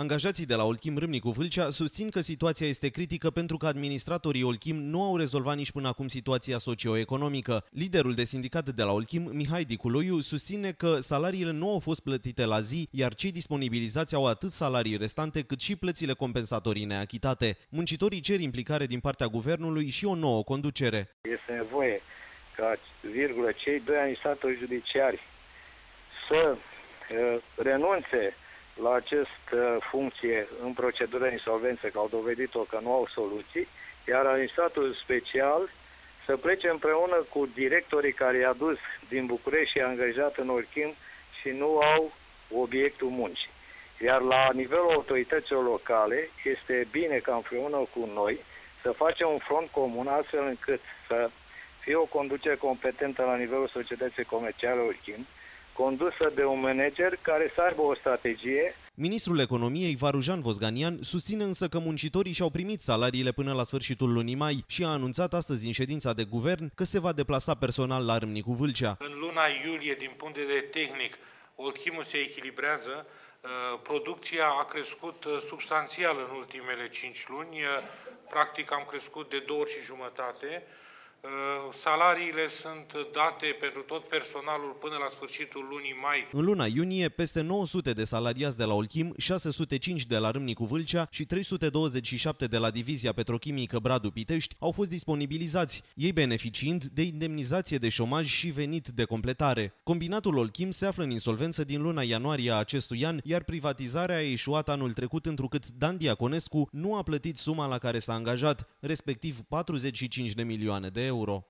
Angajații de la Olchim Râmnicu Vâlcea susțin că situația este critică pentru că administratorii Olchim nu au rezolvat nici până acum situația socioeconomică. Liderul de sindicat de la Olchim, Mihai Diculoiu, susține că salariile nu au fost plătite la zi, iar cei disponibilizați au atât salarii restante cât și plățile compensatorii neachitate. Muncitorii cer implicare din partea guvernului și o nouă conducere. Este nevoie ca, virgulă, cei doi administratori judiciari să uh, renunțe la această funcție în procedură de insolvență, că au dovedit-o că nu au soluții, iar administratul special să plece împreună cu directorii care i-a dus din București și i-a angajat în Orchim și nu au obiectul muncii. Iar la nivelul autorităților locale este bine ca împreună cu noi să facem un front comun astfel încât să fie o conducere competentă la nivelul societății comerciale Orchim, condusă de un manager care să aibă o strategie. Ministrul Economiei, Varujan Vosganian, susține însă că muncitorii și-au primit salariile până la sfârșitul lunii mai și a anunțat astăzi în ședința de guvern că se va deplasa personal la Râmnicu Vâlcea. În luna iulie, din punct de vedere tehnic, Olchimul se echilibrează, uh, producția a crescut uh, substanțial în ultimele 5 luni, uh, practic am crescut de două ori și jumătate, Uh, salariile sunt date pentru tot personalul până la sfârșitul lunii mai. În luna iunie, peste 900 de salariați de la Olchim, 605 de la Râmnicu Vâlcea și 327 de la Divizia Petrochimică Bradu Pitești au fost disponibilizați, ei beneficiind de indemnizație de șomaj și venit de completare. Combinatul Olchim se află în insolvență din luna ianuarie a acestui an, iar privatizarea a ieșuat anul trecut întrucât Dan Diaconescu nu a plătit suma la care s-a angajat, respectiv 45 de milioane de euro.